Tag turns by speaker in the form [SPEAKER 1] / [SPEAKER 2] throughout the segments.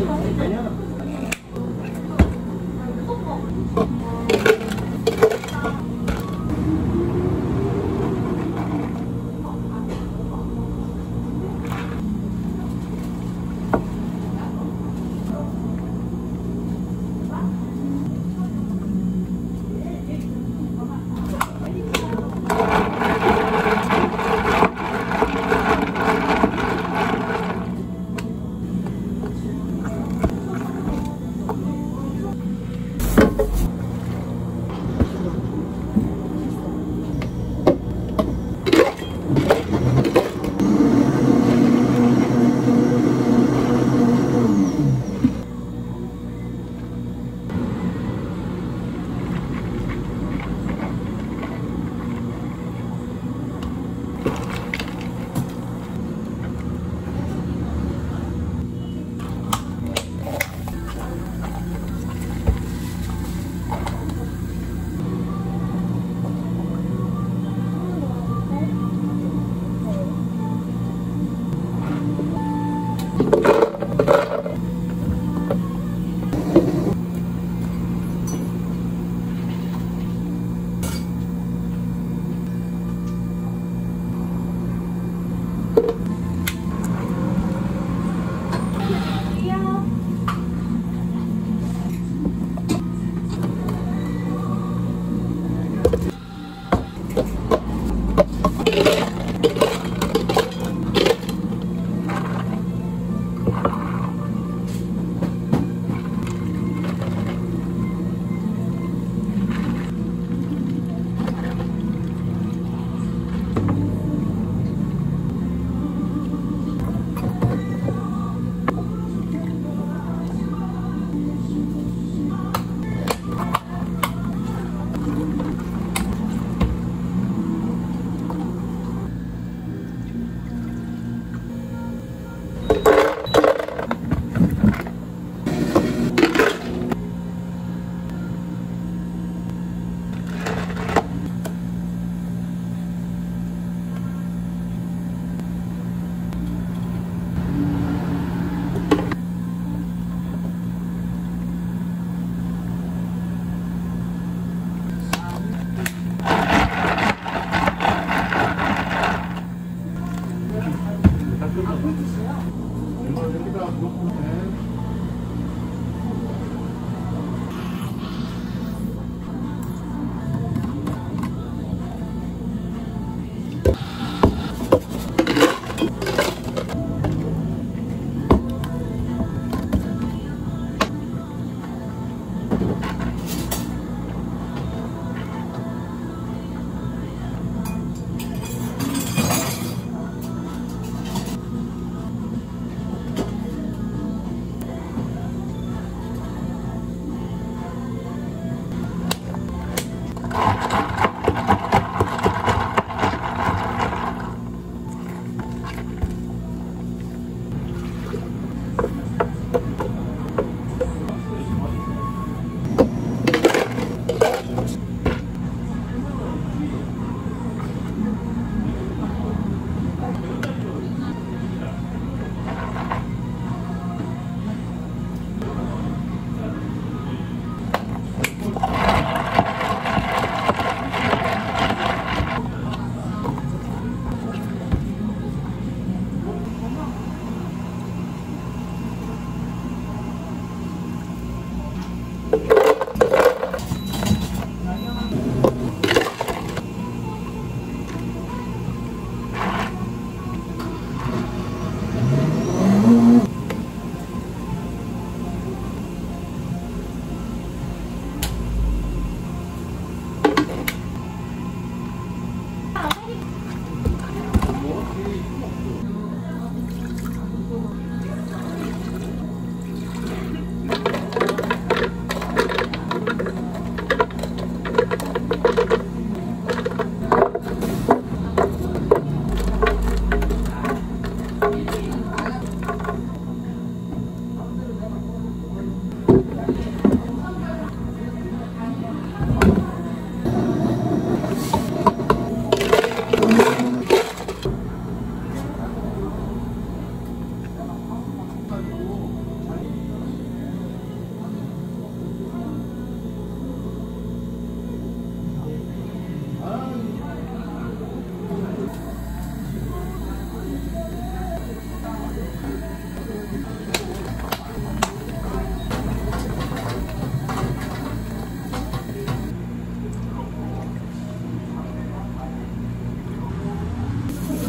[SPEAKER 1] 그냥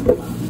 [SPEAKER 1] Thank you.